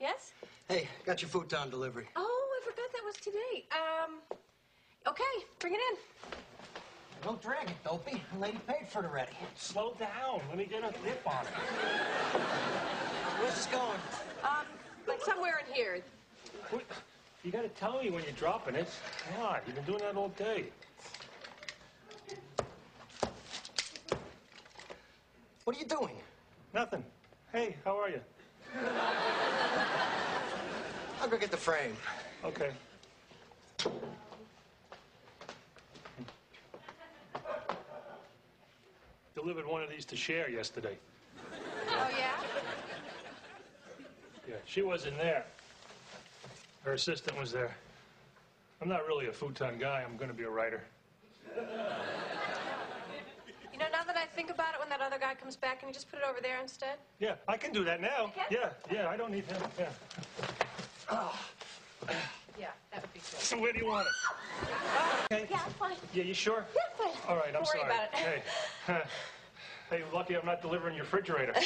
Yes? Hey, got your futon delivery. Oh, I forgot that was today. Um, okay, bring it in. Don't drag it, Dopey. The lady paid for it already. Slow down. Let me get a grip on it. Where's this going? Um, like somewhere in here. What? You gotta tell me when you're dropping it. Come on, you've been doing that all day. What are you doing? Nothing. Hey, how are you? I'll go get the frame. Okay. Delivered one of these to Cher yesterday. Oh, yeah? Yeah, she wasn't there. Her assistant was there. I'm not really a futon guy. I'm going to be a writer. You know, now that I think about it, when that other guy comes back, can you just put it over there instead? Yeah, I can do that now. Yeah, yeah, I don't need him. Yeah. Yeah, that would be good. So where do you want it? Uh, okay. Yeah, I'm fine. Yeah, you sure? Yeah, fine. All right, I'm Don't worry sorry. about it. Hey, hey, lucky I'm not delivering your refrigerator.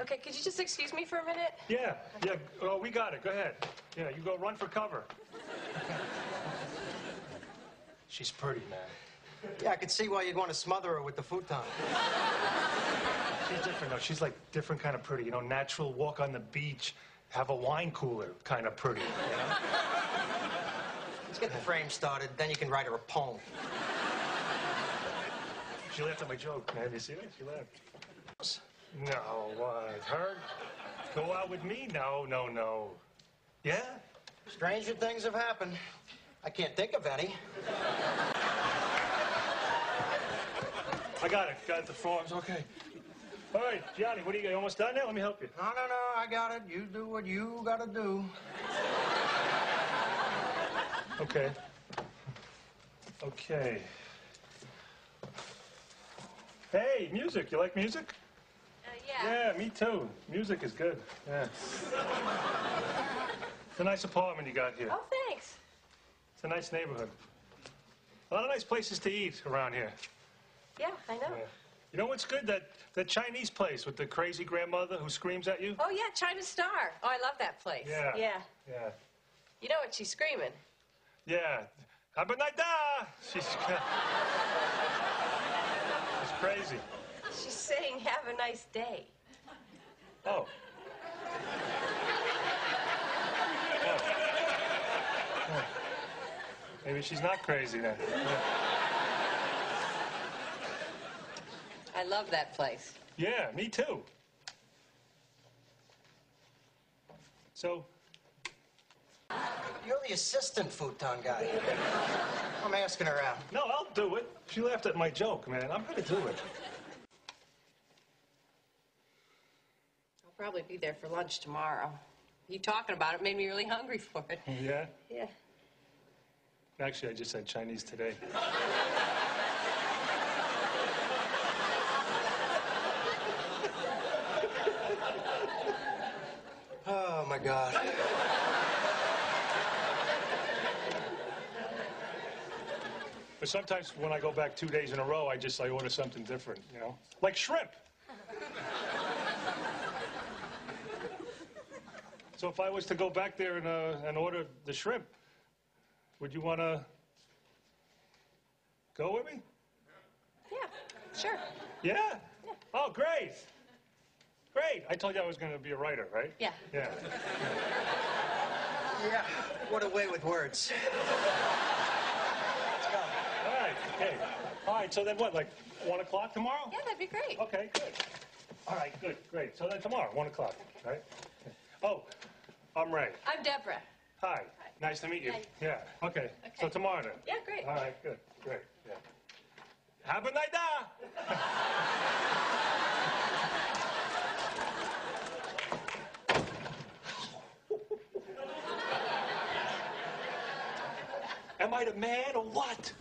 Okay, could you just excuse me for a minute? yeah, yeah. Oh, we got it. Go ahead. Yeah, you go run for cover. She's pretty, man. Yeah, I could see why you'd want to smother her with the futon. She's different though. She's like different kind of pretty. You know, natural. Walk on the beach. Have a wine cooler kind of pretty. You know? Let's get the frame started, then you can write her a poem. She laughed at my joke, man. You see that? She laughed. No, what? Her? Go out with me? No, no, no. Yeah? Stranger things have happened. I can't think of any. I got it. Got the forms. Okay. All right, Johnny, what do you got? You almost done now? Let me help you. No, no, no, I got it. You do what you gotta do. Okay. Okay. Hey, music. You like music? Uh, yeah. Yeah, me too. Music is good. Yeah. It's a nice apartment you got here. Oh, thanks. It's a nice neighborhood. A lot of nice places to eat around here. Yeah, I know. Yeah. You know what's good? That that Chinese place with the crazy grandmother who screams at you. Oh, yeah, China Star. Oh, I love that place. Yeah. Yeah. Yeah. You know what she's screaming? Yeah. Habanada! She's She's crazy. She's saying, have a nice day. Oh. Oh. Oh. Maybe she's not crazy then. I love that place. Yeah, me too. So, You're the assistant futon guy. I'm asking her out. no, I'll do it. She laughed at my joke, man. I'm gonna do it. I'll probably be there for lunch tomorrow. You talking about it made me really hungry for it. Yeah? Yeah. Actually, I just had Chinese today. Oh, my God. But sometimes when I go back two days in a row, I just I order something different, you know, like shrimp. so if I was to go back there and uh, and order the shrimp, would you want to go with me? Yeah, sure. Yeah. yeah? Oh, great. Great. I told you I was going to be a writer, right? Yeah. Yeah. Yeah, what a way with words. Let's go. All right. Okay. All right. So then what? Like one o'clock tomorrow? Yeah, that'd be great. Okay, good. All right, good, great. So then tomorrow, one o'clock, all right? Oh, I'm Ray. I'm Deborah. Hi, nice to meet you. Yeah, okay. So tomorrow then? Yeah, great. All right, good, great, yeah. Have a night! Am I the man or what?